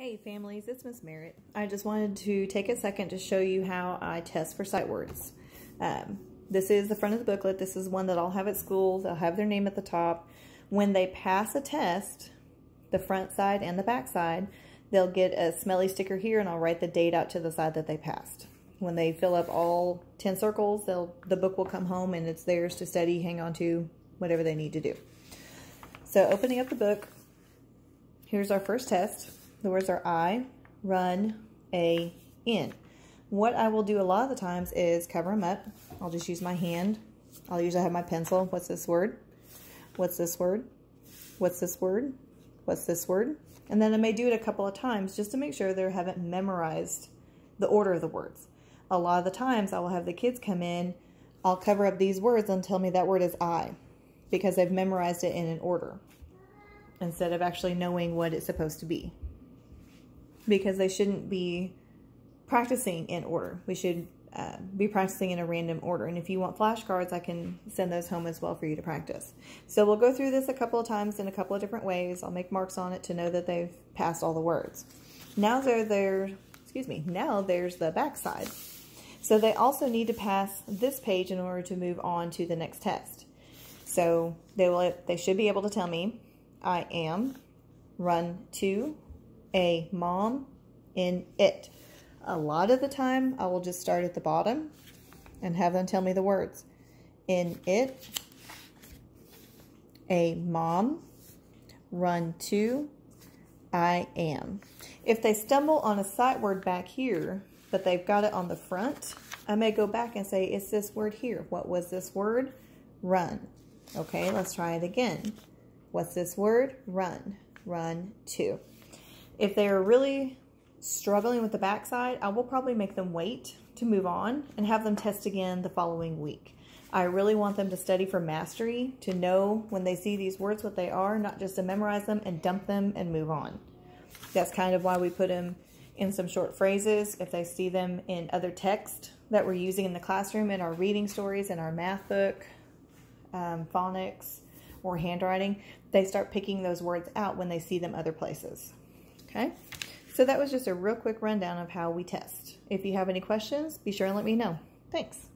Hey families, it's Miss Merritt. I just wanted to take a second to show you how I test for sight words. Um, this is the front of the booklet. This is one that I'll have at school. They'll have their name at the top. When they pass a test, the front side and the back side, they'll get a smelly sticker here and I'll write the date out to the side that they passed. When they fill up all 10 circles, they'll the book will come home and it's theirs to study, hang on to, whatever they need to do. So opening up the book, here's our first test. The words are I, run, a, in. What I will do a lot of the times is cover them up. I'll just use my hand. I'll usually have my pencil. What's this word? What's this word? What's this word? What's this word? And then I may do it a couple of times just to make sure they haven't memorized the order of the words. A lot of the times I will have the kids come in, I'll cover up these words and tell me that word is I because they've memorized it in an order instead of actually knowing what it's supposed to be because they shouldn't be practicing in order. We should uh, be practicing in a random order. And if you want flashcards, I can send those home as well for you to practice. So we'll go through this a couple of times in a couple of different ways. I'll make marks on it to know that they've passed all the words. Now they're there, excuse me, now there's the back side. So they also need to pass this page in order to move on to the next test. So they will they should be able to tell me I am run to a mom in it. A lot of the time, I will just start at the bottom and have them tell me the words. In it, a mom, run to, I am. If they stumble on a sight word back here, but they've got it on the front, I may go back and say, it's this word here. What was this word? Run. Okay, let's try it again. What's this word? Run. Run to. If they're really struggling with the backside, I will probably make them wait to move on and have them test again the following week. I really want them to study for mastery, to know when they see these words what they are, not just to memorize them and dump them and move on. That's kind of why we put them in some short phrases. If they see them in other text that we're using in the classroom, in our reading stories, in our math book, um, phonics, or handwriting, they start picking those words out when they see them other places. Okay, so that was just a real quick rundown of how we test. If you have any questions, be sure and let me know. Thanks.